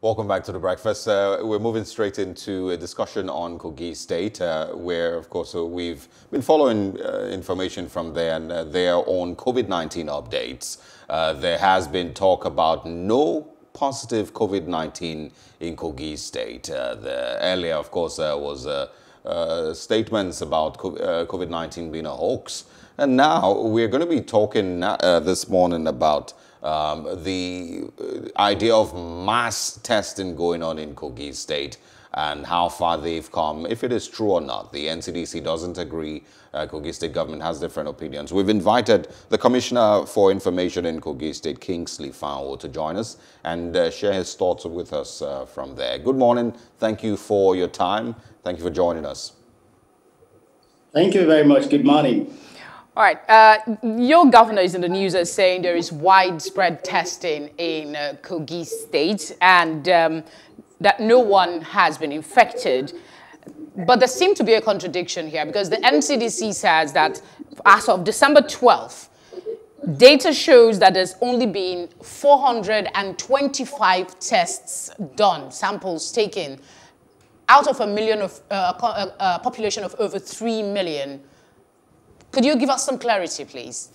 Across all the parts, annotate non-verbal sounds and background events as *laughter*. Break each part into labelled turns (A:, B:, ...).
A: Welcome back to the breakfast. Uh, we're moving straight into a discussion on Kogi State, uh, where, of course, uh, we've been following uh, information from there and uh, their own COVID-19 updates. Uh, there has been talk about no positive COVID-19 in Kogi State. the, earlier, of course, there was statements about COVID-19 being a hoax. And now we're going to be talking this morning about um, the uh, idea of mass testing going on in Kogi State and how far they've come, if it is true or not. The NCDC doesn't agree. Uh, Kogi State government has different opinions. We've invited the Commissioner for Information in Kogi State, Kingsley Fanwo, to join us and uh, share his thoughts with us uh, from there. Good morning. Thank you for your time. Thank you for joining us.
B: Thank you very much. Good morning.
C: All right. Uh, your governor is in the news as saying there is widespread testing in uh, Kogi State and um, that no one has been infected. But there seems to be a contradiction here because the NCDC says that as of December 12th, data shows that there's only been 425 tests done, samples taken, out of a million of uh, a population of over 3 million. Could you give us some clarity, please?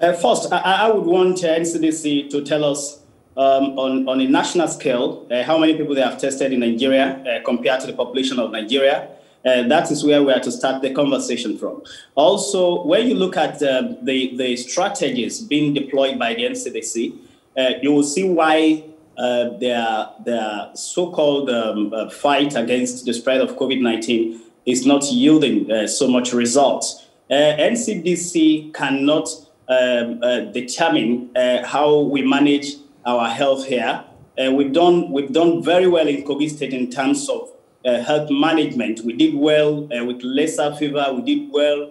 B: Uh, first, I, I, would want uh, NCDC to tell us um, on, on a national scale uh, how many people they have tested in Nigeria uh, compared to the population of Nigeria. Uh, that is where we are to start the conversation from. Also, when you look at uh, the, the strategies being deployed by the NCDC, you will see why their, their so-called um, fight against the spread of COVID-19 is not yielding uh, so much results. Uh, NCDC cannot um, uh, determine uh, how we manage our health here. Uh, we've done we've done very well in Kogi State in terms of uh, health management. We did well with Lassa fever. We did well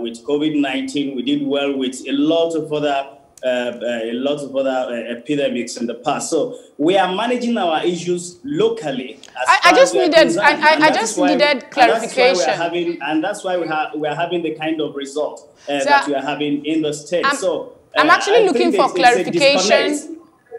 B: with COVID nineteen. We did well with a lot of other uh, a lot of other uh, epidemics in the past. So we are managing our issues locally.
C: I, I, just needed, I, I, I just needed clarification.
B: And that's, having, and that's why we, ha- we are having the kind of result uh, so that we are having in the state.
C: I'm,
B: so
C: I'm actually looking for clarification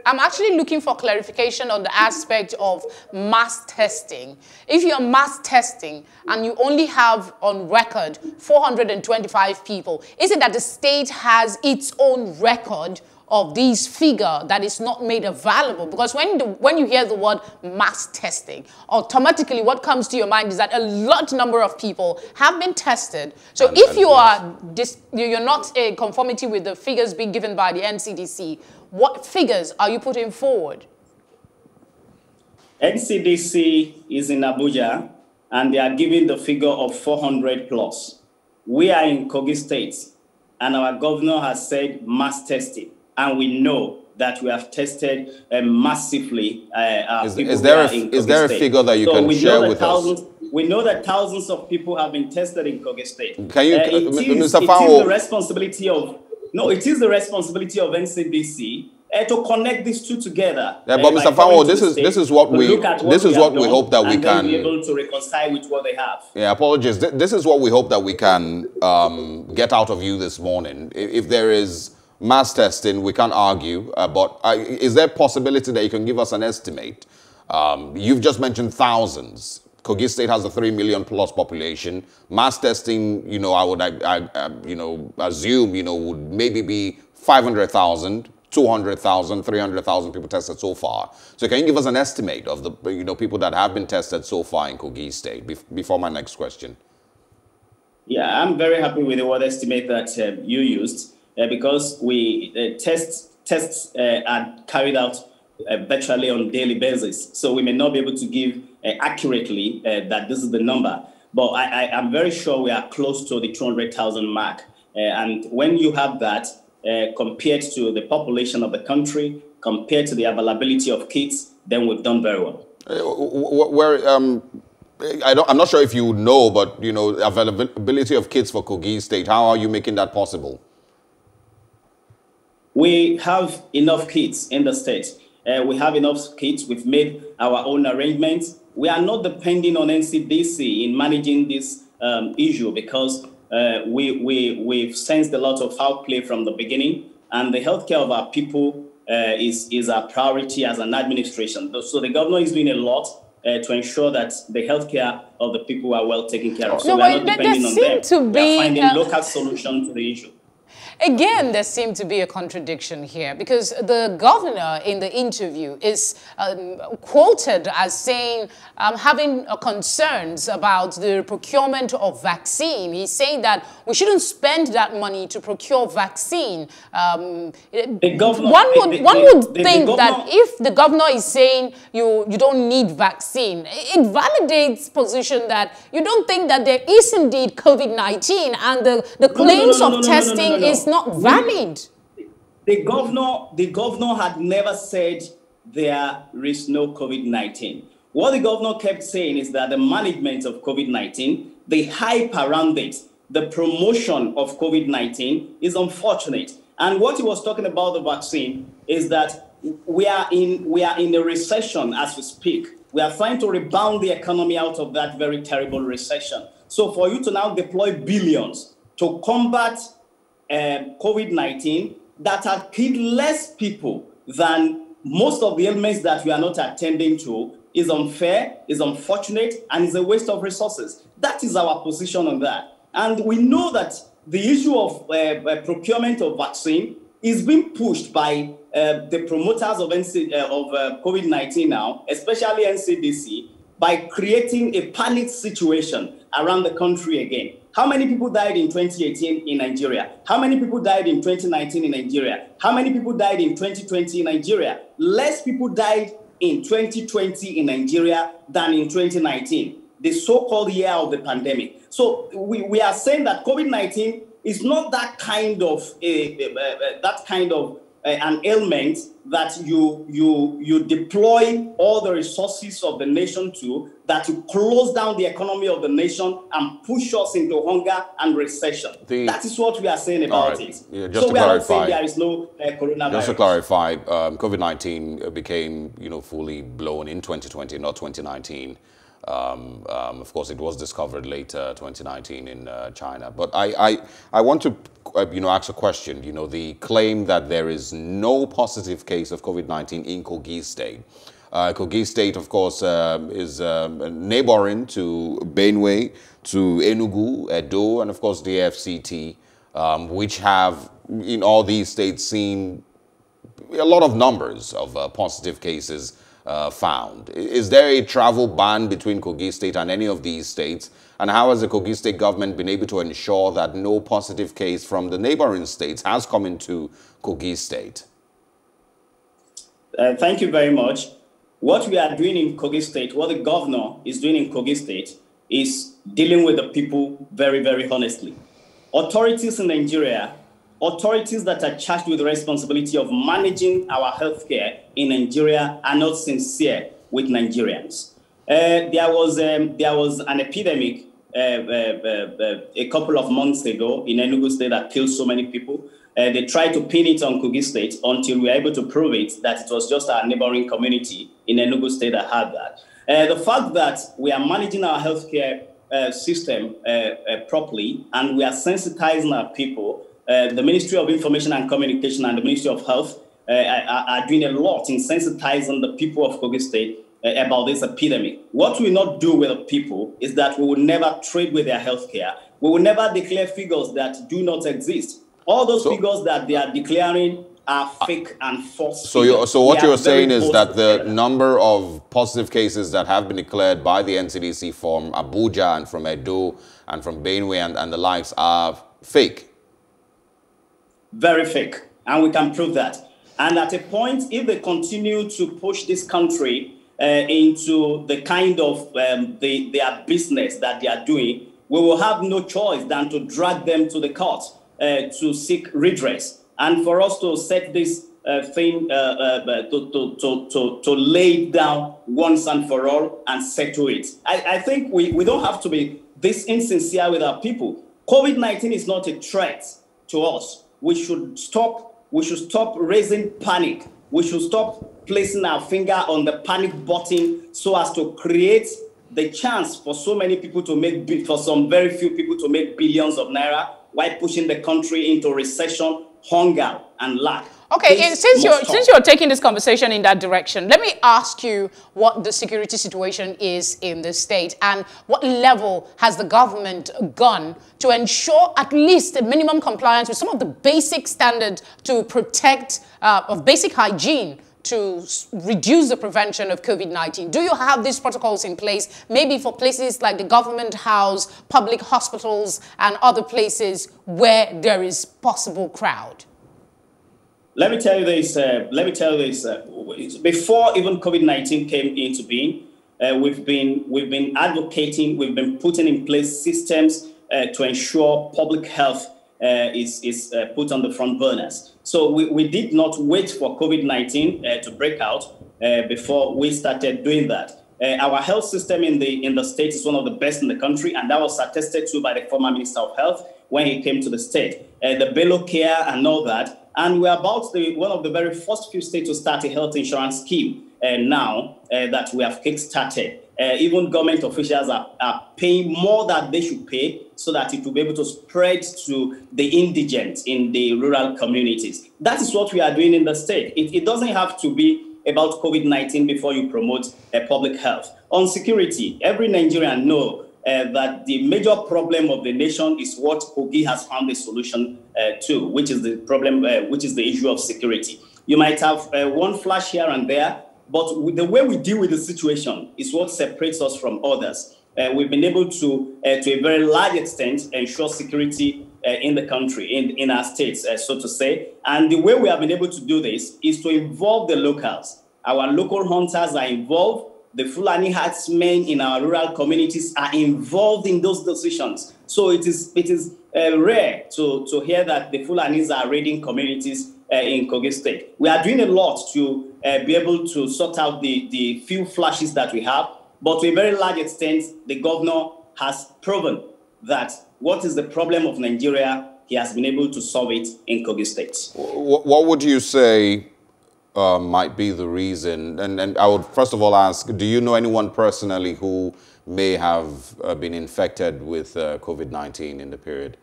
C: I'm actually looking for clarification on the aspect of mass testing. If you're mass testing and you only have on record 425 people, is it that the state has its own record of these figure that is not made available because when the, when you hear the word mass testing automatically what comes to your mind is that a large number of people have been tested so and, if and you yes. are dis, you're not in conformity with the figures being given by the NCDC what figures are you putting forward?
B: NCDC is in Abuja and they are giving the figure of 400 plus. We are in Kogi State and our governor has said mass testing and we know that we have tested uh, massively. Uh,
A: is, is, there a, is there a figure that you so can share with us?
B: We know that thousands of people have been tested in Kogi State.
A: Can you, uh, it,
B: is,
A: Mr.
B: it is the responsibility of no, it is the responsibility of NCDC uh, to connect these two together.
A: Yeah, but uh, Mr. Fanwo, this is this is what we what this is what we hope that we can
B: be able to reconcile with what they have.
A: Yeah, apologies. This is what we hope that we can um, get out of you this morning. If there is mass testing, we can't argue. Uh, but uh, is there possibility that you can give us an estimate? Um, you've just mentioned thousands. Kogi State has a 3 million plus population. Mass testing, you know, I would, I, I, you know, assume, you know, would maybe be 500,000, 200,000, 300,000 people tested so far. So can you give us an estimate of the, you know, people that have been tested so far in Kogi State before my next question?
B: Yeah, I'm very happy with the word estimate that uh, you used uh, because we uh, tests tests uh, are carried out uh, virtually on daily basis. So we may not be able to give accurately uh, that this is the number, but I, I, am very sure we are close to the 200,000 mark. Uh, and when you have that compared to the population of the country, compared to the availability of kits, then we've done very well.
A: where, um, I am not sure if you know, but you know, availability of kits for Kogi State. How are you making that possible?
B: We have enough kits in the state. Uh, we have enough kits. We've made our own arrangements we are not depending on NCDC in managing this um, issue because uh, we, we, we've sensed a lot of foul play from the beginning, and the healthcare of our people uh, is, is a priority as an administration. So the governor is doing a lot uh, to ensure that the healthcare of the people are well taken care of. So
C: no,
B: we are not depending on them.
C: To be,
B: we are finding uh, local solution to the issue.
C: Again, there seemed to be a contradiction here because the governor in the interview is um, quoted as saying, um, having uh, concerns about the procurement of vaccine. He's saying that we shouldn't spend that money to procure vaccine. Um, governor, one would, the, one would the, think the that if the governor is saying you, you don't need vaccine, it validates position that you don't think that there is indeed COVID-19 and the, the claims no, no, no, of testing is not valid.
B: The governor, the governor had never said there is no COVID-19. What the governor kept saying is that the management of COVID-19, the hype around it, the promotion of COVID-19 is unfortunate. And what he was talking about the vaccine is that we are in we are in a recession as we speak. We are trying to rebound the economy out of that very terrible recession. So for you to now deploy billions to combat um, COVID 19 that have killed less people than most of the ailments that we are not attending to is unfair, is unfortunate, and is a waste of resources. That is our position on that. And we know that the issue of uh, uh, procurement of vaccine is being pushed by uh, the promoters of, NC, uh, of uh, COVID 19 now, especially NCDC, by creating a panic situation around the country again. How many people died in 2018 in Nigeria? How many people died in 2019 in Nigeria? How many people died in 2020 in Nigeria? Less people died in 2020 in Nigeria than in 2019, the so called year of the pandemic. So we, we are saying that COVID 19 is not that kind of, a, a, a, that kind of uh, an ailment that you you you deploy all the resources of the nation to that you close down the economy of the nation and push us into hunger and recession. The, that is what we are saying about right. it. Yeah, so we clarify, are not saying there is no uh, coronavirus.
A: Just to clarify, um, COVID-19 became you know fully blown in 2020, not 2019. Um, um, of course, it was discovered later, 2019, in uh, China. But I, I, I want to, uh, you know, ask a question. You know, the claim that there is no positive case of COVID-19 in Kogi State. Uh, Kogi State, of course, um, is um, neighboring to Benue, to Enugu, Edo, and of course the FCT, um, which have in all these states seen a lot of numbers of uh, positive cases uh, found. Is there a travel ban between Kogi State and any of these states? And how has the Kogi State government been able to ensure that no positive case from the neighboring states has come into Kogi State?
B: Uh, thank you very much. What we are doing in Kogi State, what the governor is doing in Kogi State, is dealing with the people very, very honestly. Authorities in Nigeria authorities that are charged with the responsibility of managing our healthcare in Nigeria are not sincere with Nigerians. Uh, there, was, um, there was an epidemic uh, uh, uh a couple of months ago in Enugu State that killed so many people. Uh, they tried to pin it on Kogi State until we were able to prove it that it was just our neighboring community in Enugu State that had that. Uh, the fact that we are managing our healthcare system properly and we are sensitizing our people uh, the Ministry of Information and Communication and the Ministry of Health uh, are, are, doing a lot in sensitizing the people of Kogi State uh, about this epidemic. What we not do with the people is that we will never trade with their health care. We will never declare figures that do not exist. All those so, figures that they are declaring are fake and false.
A: So, you, so what you're saying is that the together. number of positive cases that have been declared by the NCDC from Abuja and from Edo and from Benue and, and the likes are fake
B: very fake. And we can prove that. And at a point, if they continue to push this country uh, into the kind of um, the, their business that they are doing, we will have no choice than to drag them to the court uh, to seek redress. And for us to set this uh, thing, uh, uh, to, to, to, to, to lay down once and for all and settle it. I, I think we, we don't have to be this insincere with our people. COVID 19 is not a threat to us we should stop, we should stop raising panic. We should stop placing our finger on the panic button so as to create the chance for so many people to make, for some very few people to make billions of naira while pushing the country into recession, hunger, and lack.
C: Okay, since you're since you're taking this conversation in that direction, let me ask you what the security situation is in the state and what level has the government gone to ensure at least a minimum compliance with some of the basic standards to protect uh, of basic hygiene to reduce the prevention of COVID-19? Do you have these protocols in place, maybe for places like the government house, public hospitals, and other places where there is possible crowd?
B: Let me tell you this. Uh, let me tell you this. Uh, before even COVID nineteen came into being, uh, we've been we've been advocating. We've been putting in place systems uh, to ensure public health uh, is is uh, put on the front burners. So we, we did not wait for COVID nineteen to break out before we started doing that. our health system in the in the state is one of the best in the country, and that was attested to by the former Minister of Health when he came to the state. the Bello Care and all that and we're about the, one of the very first few states to start a health insurance scheme uh, now uh, that we have kick-started. Uh, even government officials are, are paying more than they should pay so that it will be able to spread to the indigent in the rural communities. That is what we are doing in the state. It, it doesn't have to be about COVID 19 before you promote uh, public health. On security, every Nigerian knows uh, that the major problem of the nation is what Kogi has found a solution uh, to, which is the problem, uh, which is the issue of security. You might have uh, one flash here and there, but the way we deal with the situation is what separates us from others. Uh, we've been able to, uh, to a very large extent, ensure security in the country, in, in our states, so to say. And the way we have been able to do this is to involve the locals. Our local hunters are involved the Fulani herdsmen in our rural communities are involved in those decisions. So it is it is uh, rare to, to hear that the Fulanis are raiding communities uh, in Kogi State. We are doing a lot to uh, be able to sort out the, the few flashes that we have, but to a very large extent, the governor has proven that what is the problem of Nigeria, he has been able to solve it in Kogi State.
A: What would you say uh, might be the reason? And, and I would first of all ask, do you know anyone personally who may have uh, been infected with uh, COVID-19 in the period,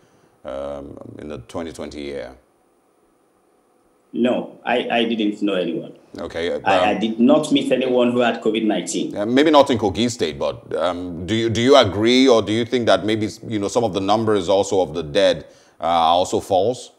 A: um, in the 2020 year?
B: No, I, I didn't know anyone.
A: Okay.
B: Um, I, I, did not meet anyone who had COVID nineteen.
A: Uh, maybe not in Kogi State, but um, do you do you agree, or do you think that maybe you know some of the numbers also of the dead uh, are also false?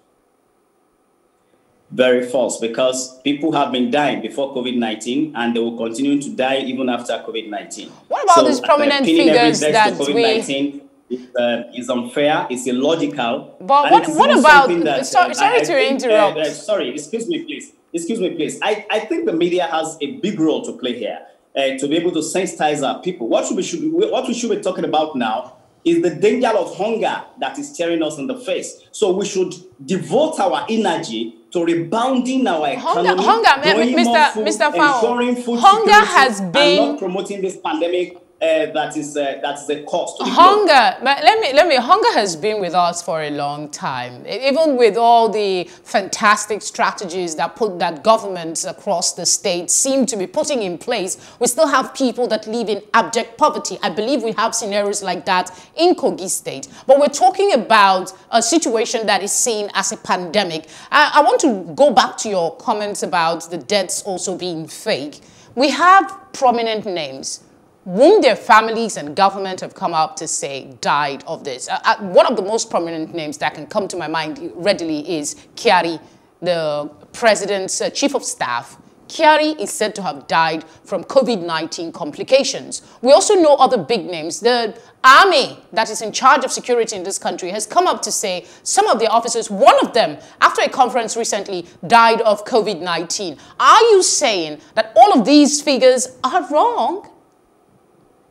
B: Very false because people have been dying before COVID 19 and they will continue to die even after COVID 19.
C: What about so, these prominent uh, figures that we.
B: Is, uh, is unfair, it's illogical.
C: But what, what about, that, sorry, uh, sorry to think, uh, interrupt.
B: Uh, sorry, excuse me, please. Excuse me, please. I, I think the media has a big role to play here uh, to be able to sensitize our people. What, should we, should, what we should be talking about now is the danger of hunger that is staring us in the face. So we should devote our energy to rebounding our economy,
C: hunger, hunger, Mr. Food, Mr. Fanwo, hunger has been
B: not promoting this pandemic uh, that is uh, that's the cost.
C: hunger, but let me let me. Hunger has been with us for a long time. Even with all the fantastic strategies that put that governments across the state seem to be putting in place, we still have people that live in abject poverty. I believe we have scenarios like that in Kogi State. But we're talking about a situation that is seen as a pandemic. I, I want to go back to your comments about the deaths also being fake. We have prominent names whom their families and government have come out to say died of this. Uh, uh, one of the most prominent names that can come to my mind readily is Kyari, the president's uh, chief of staff. Kyari is said to have died from COVID-19 complications. We also know other big names. The army that is in charge of security in this country has come up to say some of their officers, one of them, after a conference recently, died of COVID-19. Are you saying that all of these figures are wrong?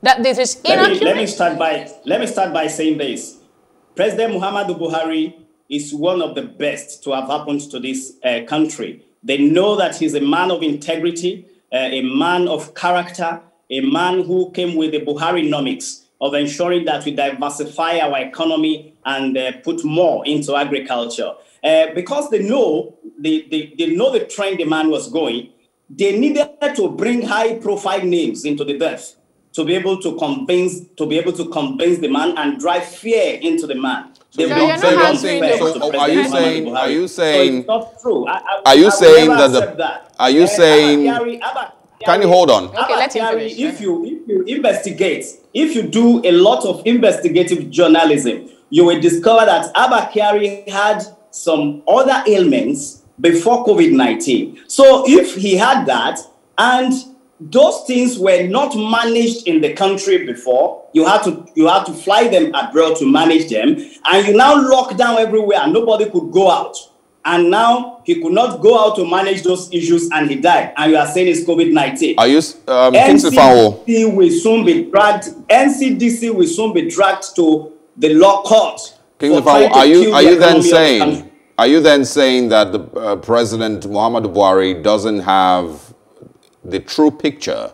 C: That this is inaccurate?
B: Let me, let me start by let me start by saying this. President Muhammadu Buhari is one of the best to have happened to this uh, country. They know that he's a man of integrity, uh, a man of character, a man who came with the Buhari-nomics of ensuring that we diversify our economy and uh, put more into agriculture. Uh, because they know they, they, they know the trend the man was going, they needed to bring high-profile names into the death to be able to convince to be able to convince the man and drive fear into the man.
A: So, so you're not saying, so are you saying, are you saying,
B: so not true. I, I,
A: are you
B: I
A: saying that the,
B: that.
A: are you
B: uh,
A: saying,
B: Abba, Abba,
A: can you hold on?
C: Okay, let him finish.
B: If you, if you investigate, if you do a lot of investigative journalism, you will discover that Abba Kyari had some other ailments before COVID 19. So if he had that and those things were not managed in the country before. You had to you had to fly them abroad to manage them, and you now lock down everywhere, and nobody could go out. And now he could not go out to manage those issues, and he died. And you are saying it's COVID nineteen.
A: Are you um,
B: NCDC will soon be dragged. NCDC will soon be dragged to the law court.
A: are you are you then saying? Are you then saying that the uh, President Muhammadu Buhari doesn't have the true picture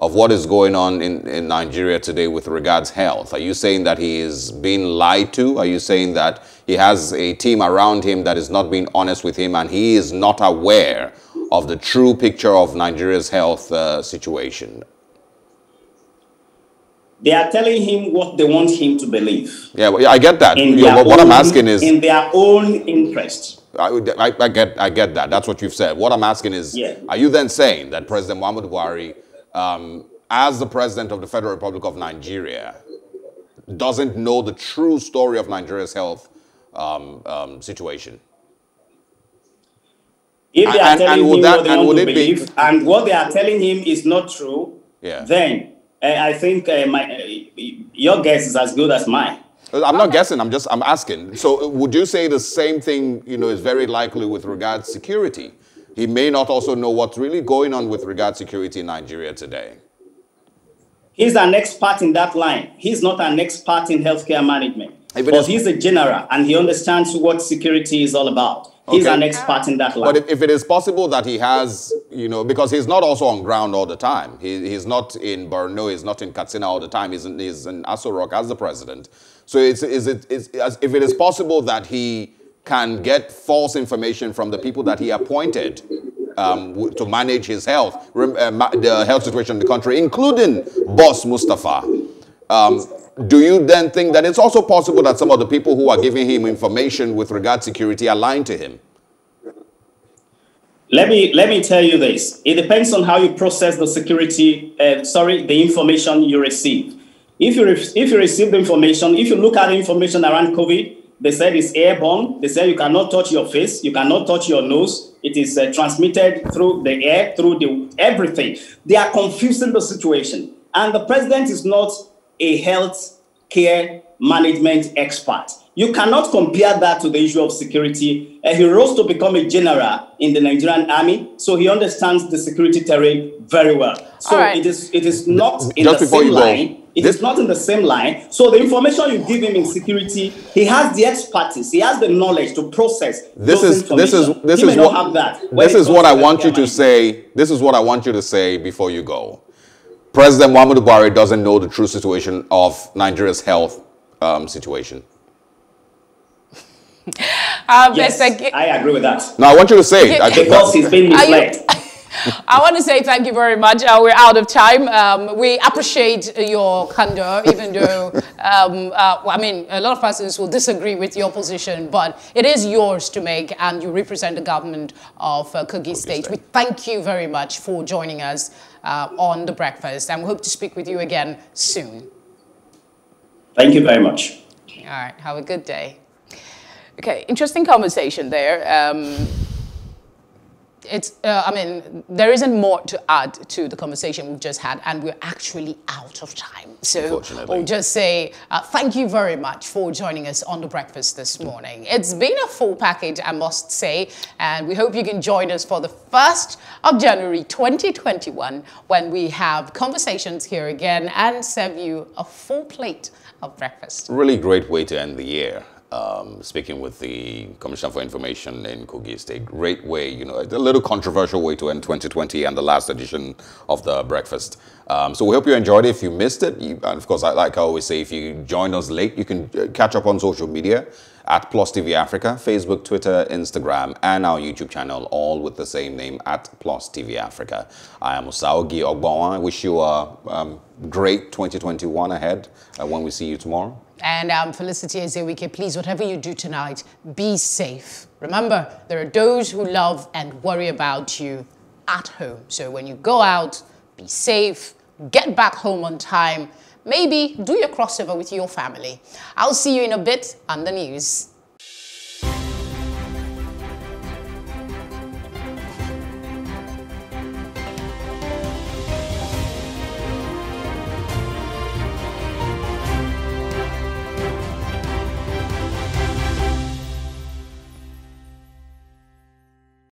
A: of what is going on in, in Nigeria today with regards health? Are you saying that he is being lied to? Are you saying that he has a team around him that is not being honest with him and he is not aware of the true picture of Nigeria's health uh, situation?
B: They are telling him what they want him to believe.
A: Yeah, well, I get that. You know, what own, I'm asking is
B: in their own interest.
A: I, I, I, get, I get that. That's what you've said. What I'm asking is, yeah. are you then saying that President Muhammadu Buhari, um, as the president of the Federal Republic of Nigeria, doesn't know the true story of Nigeria's health um, um, situation?
B: If they are and, telling and him that, what they want to believe, be, and what they are telling him is not true, yeah. then I think uh, my, uh, your guess is as good as mine.
A: I'm not guessing. I'm just I'm asking. So would you say the same thing? You know, is very likely with regards to security. He may not also know what's really going on with regard to security in Nigeria today.
B: He's an expert in that line. He's not an expert in healthcare management. But he's a general and he understands what security is all about. He's okay. an expert in that line.
A: But if, if, it is possible that he has, you know, because he's not also on ground all the time. He, he's not in Borno, he's not in Katsina all the time. He's in, he's in Aso Rock as the president. So it's, is it, is, if it is possible that he can get false information from the people that he appointed um, to manage his health, uh, the health situation in the country, including Boss Mustapha. um, do you then think that it's also possible that some of the people who are giving him information with regard to security are lying to him?
B: Let me let me tell you this. It depends on how you process the security. Uh, sorry, the information you receive. If you, if you receive the information, if you look at the information around COVID, they said it's airborne. They said you cannot touch your face, you cannot touch your nose. It is uh, transmitted through the air, through the everything. They are confusing the situation. And the president is not a health care management expert. You cannot compare that to the issue of security. Uh, he rose to become a general in the Nigerian army, so he understands the security terrain very well. So right. it is it is not in Just the same line. It this, is not in the same line. So the information you give him in security, he has the expertise, he has the knowledge to process.
A: This is this is this he is what this is what I want you to say. This is what I want you to say before you go. President Muhammadu Buhari doesn't know the true situation of Nigeria's health um, situation. *laughs*
B: Um, yes, I agree with that.
A: No, I want you to say it.
B: because he's been misled. *laughs*
C: I want to say thank you very much. Uh, we're out of time. Um, we appreciate your candor, even though, um, uh, I mean, a lot of persons will disagree with your position, but it is yours to make, and you represent the government of uh, Kogi State. We thank you very much for joining us uh, on The Breakfast, and we hope to speak with you again soon.
B: Thank you very much.
C: All right, have a good day. Okay, interesting conversation there. Um, it's, uh, I mean, there isn't more to add to the conversation we've just had, and we're actually out of time. So we'll just say uh, thank you very much for joining us on The Breakfast this morning. It's been a full package, I must say, and we hope you can join us for the 1st of January 2021 when we have conversations here again and serve you a full plate of breakfast.
A: Really great way to end the year um, speaking with the Commissioner for Information in Kogi State. Great way, you know, a little controversial way to end 2020 and the last edition of the breakfast. Um, so we hope you enjoyed it. If you missed it, you, and of course, like I always say, if you joined us late, you can uh, catch up on social media at Plus TV Africa, Facebook, Twitter, Instagram, and our YouTube channel, all with the same name at Plus TV Africa. I am Osaogi Ogbawa. I wish you a um, great 2021 ahead uh, when we see you tomorrow.
C: And um, Felicity Ezewike, please, whatever you do tonight, be safe. Remember, there are those who love and worry about you at home. So when you go out, be safe, get back home on time, maybe do your crossover with your family. I'll see you in a bit on the news.